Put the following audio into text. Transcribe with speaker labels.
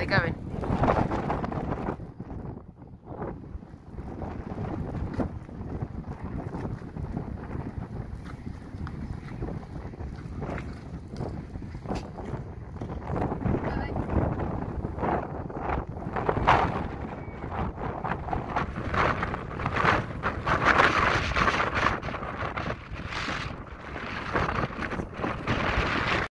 Speaker 1: they going?